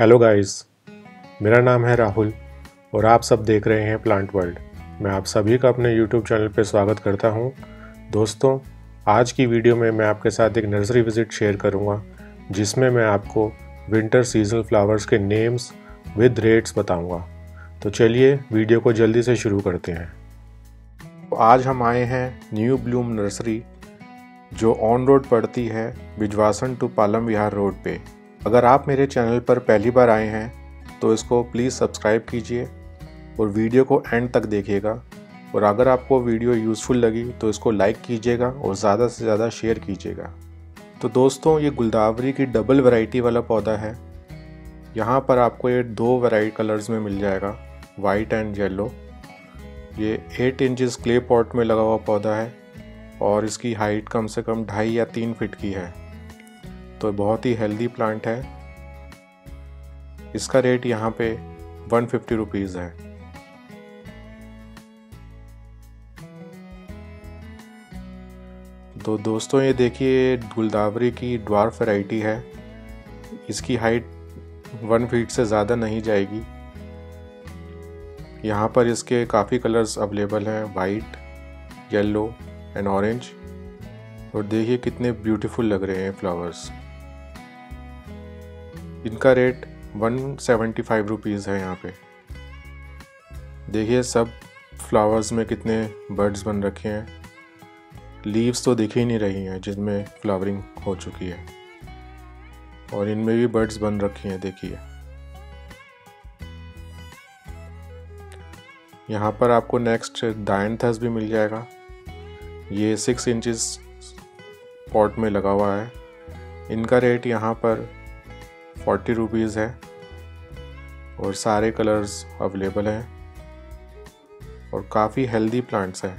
Hello guys मेरा नाम है राहुल और आप सब देख रहे हैं प्लांट वर्ल्ड मैं आप सभी का अपने यूट्यूब चैनल पर स्वागत करता हूँ। दोस्तों, आज की वीडियो में मैं आपके साथ एक नर्सरी विज़िट शेयर करूँगा, जिसमें मैं आपको विंटर सीजनल फ्लावर्स के नेम्स विद रेट्स बताऊँगा। तो चलिए वीडियो को जल्दी से शुरू करते हैं। तो आज हम आए हैं न्यू ब्लूम नर्सरी जो ऑन रोड पड़ती है बिजवासन टू पालम विहार रोड पे। अगर आप मेरे चैनल पर पहली बार आए हैं तो इसको प्लीज़ सब्सक्राइब कीजिए और वीडियो को एंड तक देखिएगा। और अगर आपको वीडियो यूज़फुल लगी तो इसको लाइक कीजिएगा और ज़्यादा से ज़्यादा शेयर कीजिएगा। तो दोस्तों, ये गुलदावरी की डबल वैरायटी वाला पौधा है। यहाँ पर आपको ये दो वैरायटी कलर्स में मिल जाएगा वाइट एंड येलो ये एट इंचज़ क्ले पॉट में लगा हुआ पौधा है और इसकी हाइट कम से कम ढाई या तीन फिट की है। तो बहुत ही हेल्दी प्लांट है। इसका रेट यहाँ पे वन फिफ्टी रुपीज़ है। तो दोस्तों, ये देखिए, गुलदावरी की ड्वार्फ वैरायटी है। इसकी हाइट वन फीट से ज़्यादा नहीं जाएगी। यहाँ पर इसके काफ़ी कलर्स अवेलेबल हैं वाइट येलो एंड ऑरेंज और देखिए कितने ब्यूटीफुल लग रहे हैं फ्लावर्स इनका rate one seventy five rupees है यहाँ पे। देखिए सब फ्लावर्स में कितने बर्ड्स बन रखे हैं। लीव्स तो दिख ही नहीं रही हैं, जिनमें फ्लावरिंग हो चुकी है। और इनमें भी बर्ड्स बन रखी हैं, देखिए। यहाँ पर आपको नेक्स्ट दायनथस भी मिल जाएगा। ये सिक्स इंचज़ पॉट में लगा हुआ है। इनका रेट यहाँ पर फोर्टी रुपीज़ है और सारे कलर्स अवेलेबल हैं और काफ़ी हेल्दी प्लांट्स हैं।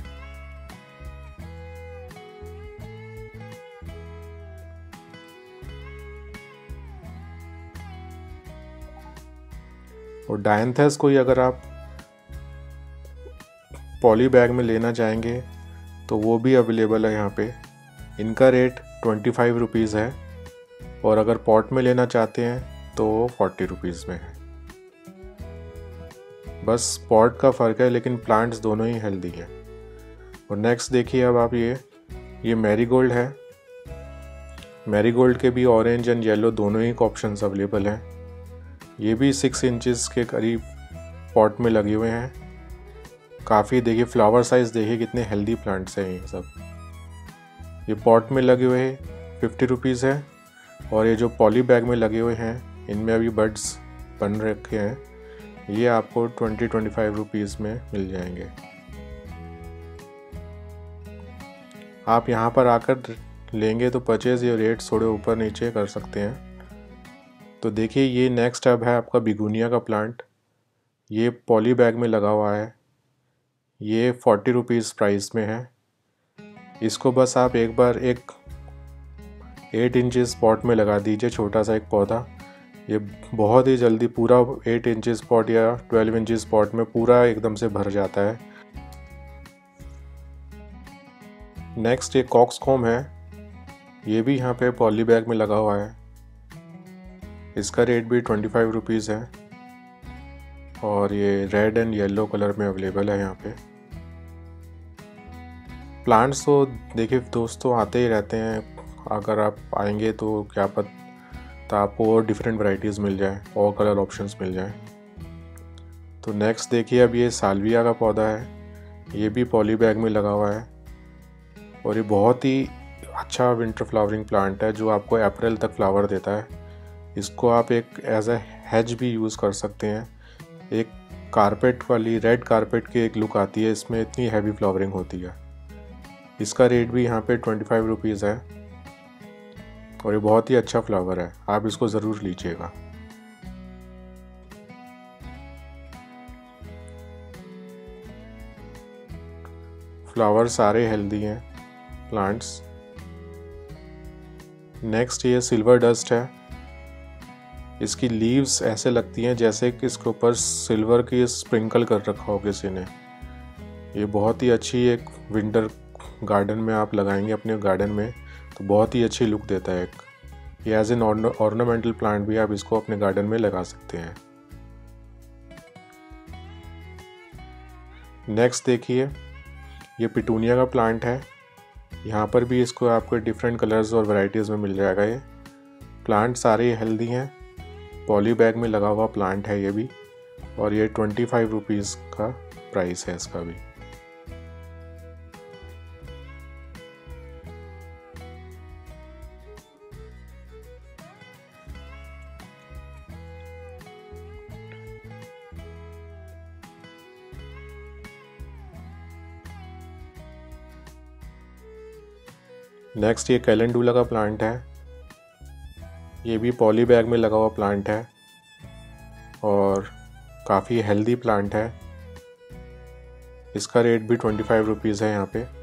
और डायंथस को ही अगर आप पॉली बैग में लेना चाहेंगे तो वो भी अवेलेबल है यहाँ पे। इनका रेट ट्वेंटी फाइव रुपीज़ है। और अगर पॉट में लेना चाहते हैं तो फोर्टी रुपीज़ में है। बस पॉट का फ़र्क है, लेकिन प्लांट्स दोनों ही हेल्दी हैं। और नेक्स्ट देखिए अब आप ये ये मैरीगोल्ड है। मैरीगोल्ड के भी ऑरेंज एंड येलो दोनों ही ऑप्शन अवेलेबल हैं। ये भी सिक्स इंचज़ के करीब पॉट में लगे हुए हैं। काफ़ी देखिए फ्लावर साइज़ देखिए कितने हेल्दी प्लांट्स हैं ये सब। ये पॉट में लगे हुए फिफ्टी रुपीज़ है। और ये जो पॉली बैग में लगे हुए हैं, इनमें अभी बर्ड्स बन रखे हैं, ये आपको ट्वेंटी ट्वेंटी फाइव रुपीज़ में मिल जाएँगे। आप यहाँ पर आकर लेंगे तो परचेज़ ये रेट थोड़े ऊपर नीचे कर सकते हैं। तो देखिए, ये नेक्स्ट अब है आपका बिगुनिया का प्लांट ये पॉली बैग में लगा हुआ है। ये फोर्टी रुपीज़ प्राइस में है। इसको बस आप एक बार एक एट इंचज़ पॉट में लगा दीजिए, छोटा सा एक पौधा। ये बहुत ही जल्दी पूरा एट इंचज़ पॉट या ट्वेल्व इंचज़ पॉट में पूरा एकदम से भर जाता है। नेक्स्ट एक कॉक्सकॉम है। ये भी यहाँ पे पॉली बैग में लगा हुआ है। इसका रेट भी ट्वेंटी फाइव रुपीज़ है। और ये रेड एंड येलो कलर में अवेलेबल है यहाँ पे। प्लांट्स तो देखिए, दोस्तों आते ही रहते हैं। अगर आप आएँगे तो क्या पता आपको और डिफरेंट वैरायटीज़ मिल जाए, और कलर ऑप्शंस मिल जाए। तो नेक्स्ट देखिए, अब ये सालविया का पौधा है। ये भी पॉली बैग में लगा हुआ है। और ये बहुत ही अच्छा विंटर फ्लावरिंग प्लांट है, जो आपको अप्रैल तक फ्लावर देता है। इसको आप एक एज ए हैज़ भी यूज़ कर सकते हैं। एक कारपेट वाली रेड कारपेट की एक लुक आती है, इसमें इतनी हैवी फ्लावरिंग होती है। इसका रेट भी यहाँ पे ट्वेंटी फाइव रुपीज़ है। और ये बहुत ही अच्छा फ्लावर है। आप इसको ज़रूर लीजिएगा। फ्लावर सारे हेल्दी हैं प्लांट्स नेक्स्ट ये सिल्वर डस्ट है। इसकी लीव्स ऐसे लगती हैं जैसे कि इसके ऊपर सिल्वर की स्प्रिंकल कर रखा हो किसी ने। ये बहुत ही अच्छी एक विंटर गार्डन में आप लगाएँगे अपने गार्डन में। तो बहुत ही अच्छी लुक देता है एक। ये एज एन ऑर्नामेंटल प्लांट भी, आप इसको अपने गार्डन में लगा सकते हैं। नेक्स्ट देखिए, ये पिटूनिया का प्लांट है। यहाँ पर भी इसको आपको डिफरेंट कलर्स और वैरायटीज़ में मिल जाएगा ये। प्लांट सारे हेल्दी हैं। पॉली बैग में लगा हुआ प्लांट है ये भी। और ये ट्वेंटी फाइव रुपीज़ का प्राइस है इसका भी। नेक्स्ट ये कैलेंडूला का प्लांट है। ये भी पॉली बैग में लगा हुआ प्लांट है। और काफ़ी हेल्दी प्लांट है। इसका रेट भी ट्वेंटी फाइव रुपीज़ है यहाँ पे।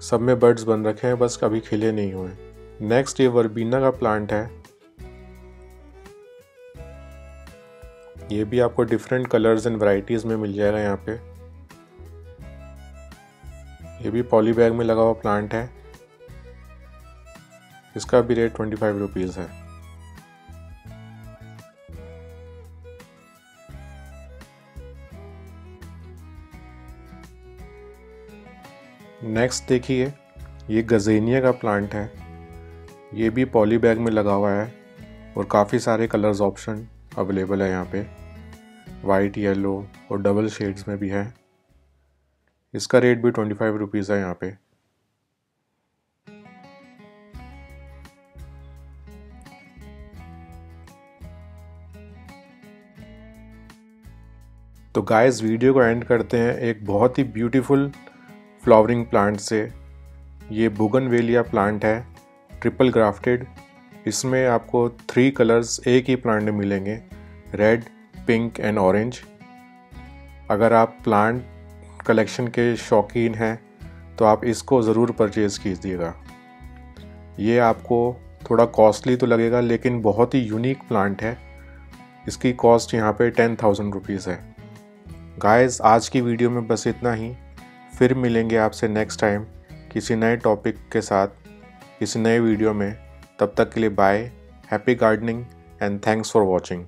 सब में बर्ड्स बन रखे हैं, बस कभी खिले नहीं हुए। नेक्स्ट ये वर्बीना का प्लांट है। ये भी आपको डिफरेंट कलर्स एंड वैरायटीज़ में मिल जाएगा यहाँ पे। भी पॉली बैग में लगा हुआ प्लांट है। इसका भी रेट ट्वेंटी फाइव रुपीज़ है। नेक्स्ट देखिए, ये गजेनिया का प्लांट है। ये भी पॉली बैग में लगा हुआ है और काफ़ी सारे कलर्स ऑप्शन अवेलेबल है यहाँ पे। वाइट येलो और डबल शेड्स में भी है। इसका रेट भी ट्वेंटी फाइव रुपीज़ है यहाँ पे। तो गाइस वीडियो को एंड करते हैं एक बहुत ही ब्यूटीफुल फ्लावरिंग प्लांट से। ये बुगन वेलिया प्लांट है ट्रिपल ग्राफ्टेड इसमें आपको थ्री कलर्स एक ही प्लांट मिलेंगे रेड पिंक एंड ऑरेंज अगर आप प्लांट कलेक्शन के शौकीन हैं तो आप इसको ज़रूर परचेज़ कीजिएगा। ये आपको थोड़ा कॉस्टली तो लगेगा, लेकिन बहुत ही यूनिक प्लांट है। इसकी कॉस्ट यहाँ पे टेन थाउज़ेंड रुपीज़ है। गाइस आज की वीडियो में बस इतना ही। फिर मिलेंगे आपसे नेक्स्ट टाइम किसी नए टॉपिक के साथ, किसी नए वीडियो में। तब तक के लिए bye happy gardening and thanks for watching